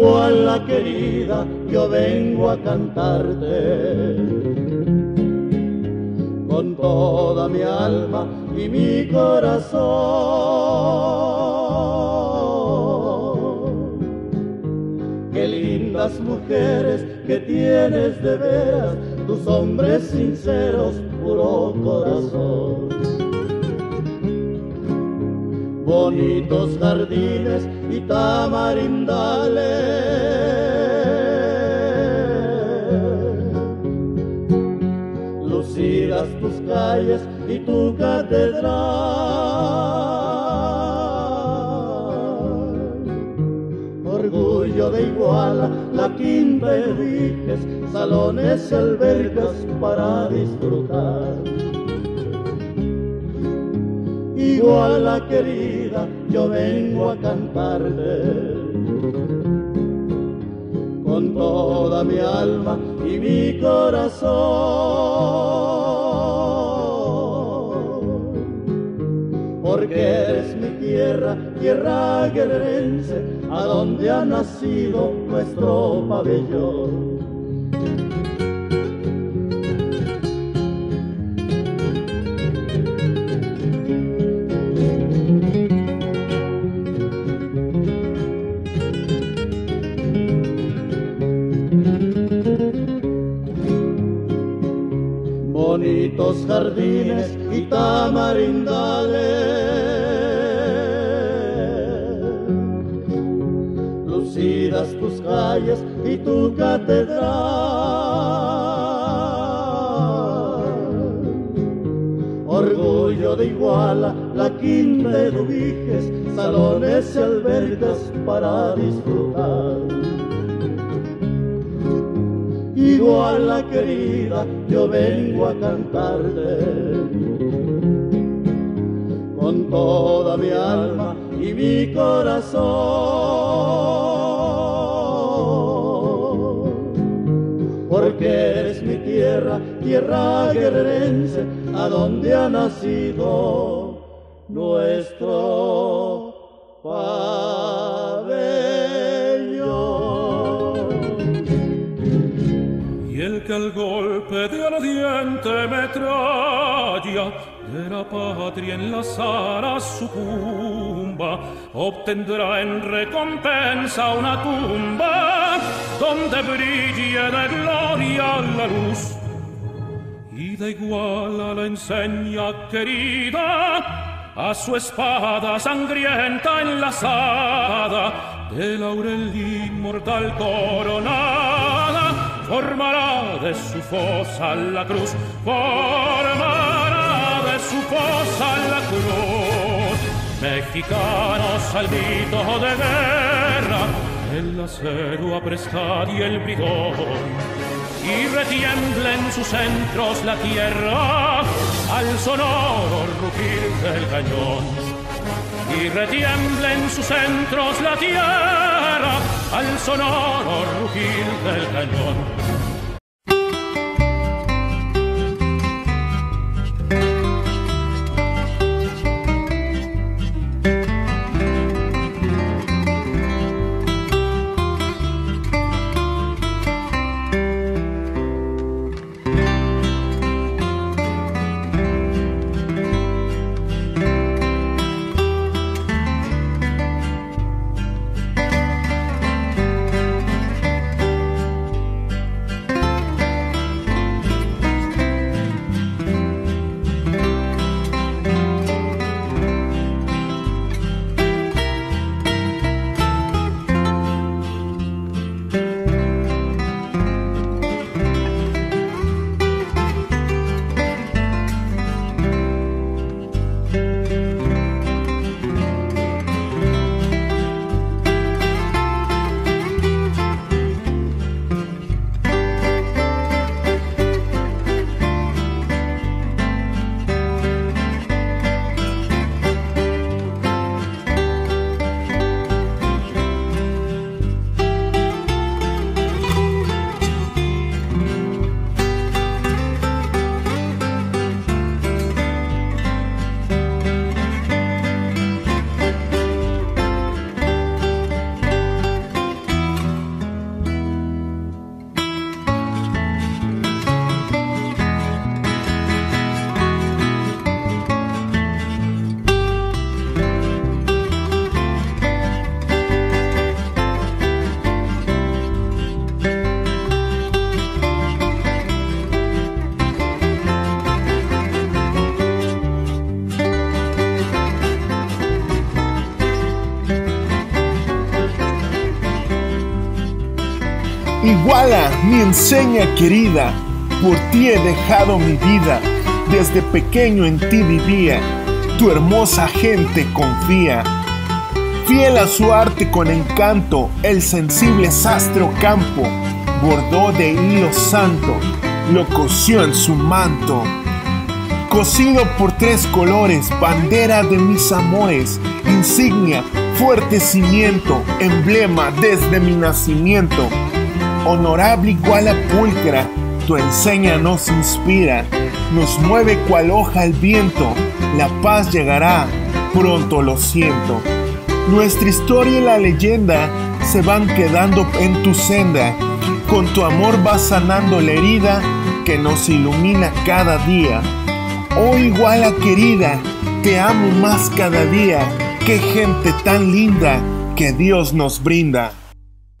igual la querida, yo vengo a cantarte. Con toda mi alma y mi corazón. Qué lindas mujeres que tienes de veras, tus hombres sinceros, puro corazón. Bonitos jardines y tamarindales. Lucidas tus calles y tu catedral. Orgullo de Iguala, la quinta edifiques, salones y albercas para disfrutar. Iguala querida, yo vengo a cantarte con toda mi alma y mi corazón. Porque eres mi tierra, tierra guerrerense, a donde ha nacido nuestro pabellón. Bonitos jardines y tamarindales. Lucidas tus calles y tu catedral. Orgullo de Iguala, la quinta de Dubiges, salones y albercas para disfrutar. Iguala querida, yo vengo a cantarte con toda mi alma y mi corazón. Porque eres mi tierra, tierra guerrerense, a donde ha nacido nuestro pabellón. Que al golpe de ardiente de la patria enlazará su tumba, obtendrá en recompensa una tumba donde brille de gloria la luz. Y de igual a la enseña querida a su espada sangrienta enlazada de laurel inmortal coronada formará de su fosa la cruz formará de su fosa la cruz. Mexicanos salvito de guerra el acero aprestad y el brigón y retiembla en sus centros la tierra al sonoro rugir del cañón y retiembla en sus centros la tierra al sonoro rugir del cañón Iguala, mi enseña querida, por ti he dejado mi vida, desde pequeño en ti vivía, tu hermosa gente confía. Fiel a su arte con encanto, el sensible sastro campo, bordó de hilo santo, lo cosió en su manto. Cosido por tres colores, bandera de mis amores, insignia, fuerte cimiento, emblema desde mi nacimiento. Honorable igual a pulcra, tu enseña nos inspira, nos mueve cual hoja el viento, la paz llegará, pronto lo siento. Nuestra historia y la leyenda se van quedando en tu senda, con tu amor vas sanando la herida que nos ilumina cada día. Oh iguala querida, te amo más cada día, qué gente tan linda que Dios nos brinda.